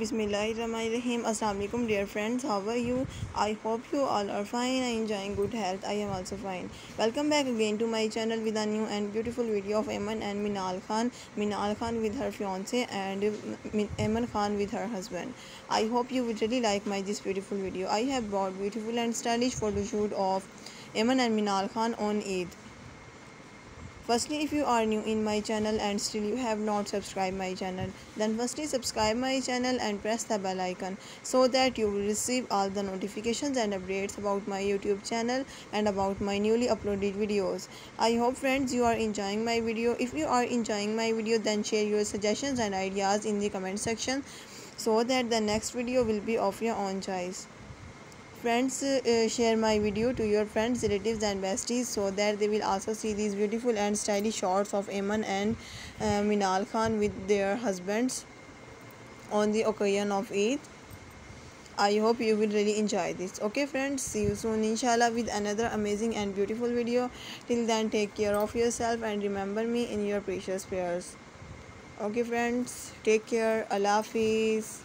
Bismillahirrahmanirrahim. Assalamualaikum dear friends. How are you? I hope you all are fine and enjoying good health. I am also fine. Welcome back again to my channel with a new and beautiful video of Aiman and Minal Khan. Minal Khan with her fiance and Aiman Khan with her husband. I hope you would really like my this beautiful video. I have brought beautiful and stylish photo shoot of Aiman and Minal Khan on Eid firstly if you are new in my channel and still you have not subscribed my channel then firstly subscribe my channel and press the bell icon so that you will receive all the notifications and updates about my youtube channel and about my newly uploaded videos. I hope friends you are enjoying my video. If you are enjoying my video then share your suggestions and ideas in the comment section so that the next video will be of your own choice friends uh, share my video to your friends relatives and besties so that they will also see these beautiful and stylish shots of Aiman and uh, Minal Khan with their husbands on the occasion of Eid I hope you will really enjoy this. Okay friends, see you soon inshallah with another amazing and beautiful video. Till then take care of yourself and remember me in your precious prayers. Okay friends, take care. Allah Hafiz.